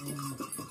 あっ。